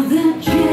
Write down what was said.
that you